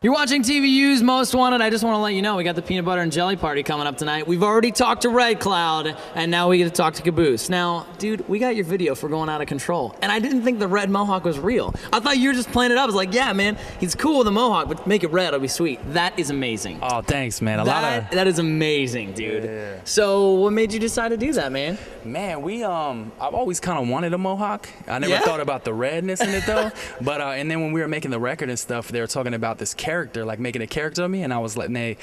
You're watching TVU's Most Wanted. I just want to let you know we got the peanut butter and jelly party coming up tonight. We've already talked to Red Cloud, and now we get to talk to Kaboose. Now, dude, we got your video for going out of control, and I didn't think the red mohawk was real. I thought you were just playing it up. I was like, yeah, man, he's cool with a mohawk, but make it red, it'll be sweet. That is amazing. Oh, thanks, man. A lot of that is amazing, dude. Yeah. So, what made you decide to do that, man? man. We um, I've always kind of wanted a mohawk. I never Yeah? thought about the redness in it though. but uh, and then when we were making the record and stuff, they were talking about this character, like making a character of me, and I was like, they,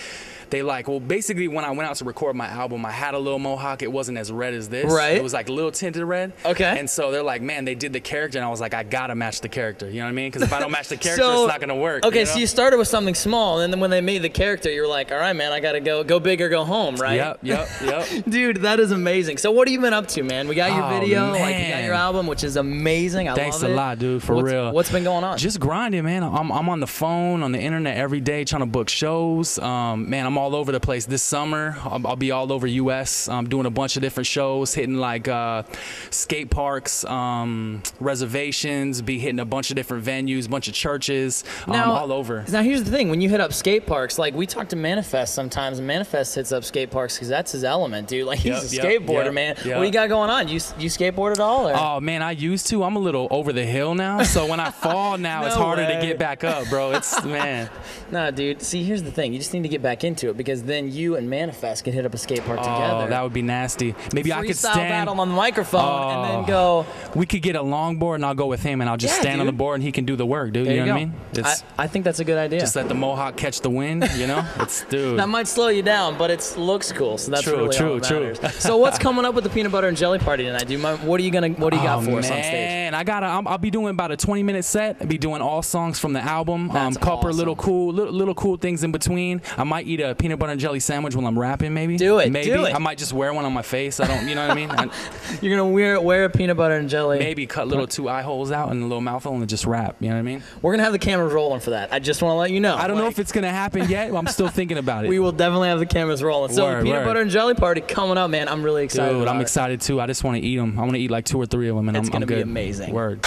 they like, well, basically when I went out to record my album, I had a little mohawk. It wasn't as red as this. Right. It was like a little tinted red. Okay. And so they're like, man, they did the character, and I was like, I gotta match the character. You know what I mean? Because if I don't match the character, So- it's not gonna work. Okay, you so you started with something small, and then when they made the character, you were like, all right, man, I gotta go, go big or go home, right? Yep, yep, yep. Dude, that is amazing. So what have you been up to, man? We got your Oh, video, like you got your album, which is amazing. I Thanks a it. lot, dude, for What's- real. What's been going on? Just grinding, man. I'm, I'm on the phone, on the internet every day trying to book shows. Um, man, I'm all over the place. This summer, I'll, I'll be all over US um, doing a bunch of different shows, hitting like uh, skate parks, um, reservations, be hitting a bunch of different venues, bunch of churches, um, all over. Now here's the thing: when you hit up skate parks, like we talk to Manafest sometimes, and Manafest hits up skate parks because that's his element, dude. Like he's Yep, a skateboarder, yep, man. yep. What do you got going on? You you skateboard at all? Or? Oh man, I used to. I'm a little over the hill now, so when I fall now, it's harder way. to get back up, bro. It's man. No, dude. See, here's the thing: you just need to get back into it because then you and Manafest can hit up a skate park Oh, together. that would be nasty. Maybe I could Freestyle stand. battle on the microphone and then Oh. go. We could get a longboard and I'll go with him and I'll just Yeah, stand on the board and he can do the work, dude. There you know go. what I mean? It's I, I think that's a good idea. just let the mohawk catch the wind, you know? It's dude. that might slow you down, but it looks cool. So that's True, really true, all that true. matters. so what's coming up with the peanut butter and jelly party tonight? Do you mind, what are you gonna What do you got oh, for us on stage? man, I gotta. I'm, I'll be doing about a 20 minute set. I'll be doing all songs from the album. That's um, couple awesome. little cool, little, little cool things in between. I might eat a peanut butter and jelly sandwich while I'm rapping. Maybe. Do it, Maybe. do it. I might just wear one on my face. I don't. You know what I mean? I, You're gonna wear wear a peanut butter and jelly. maybe cut little two eye holes out and a little mouth hole and just rap. You know what I mean? We're gonna have the cameras rolling for that. I just want to let you know. I don't know if it's gonna happen yet. I'm still thinking about it. We will definitely have the cameras rolling. So Word, peanut word. butter and jelly party coming up, man. I'm really excited. Dude, I'm it. excited too. I just want to eat them. I want to eat like two or three of them, and It's I'm, gonna I'm be good. amazing. Word.